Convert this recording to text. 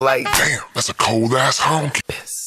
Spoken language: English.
Like, Damn, that's a cold ass honky. piss.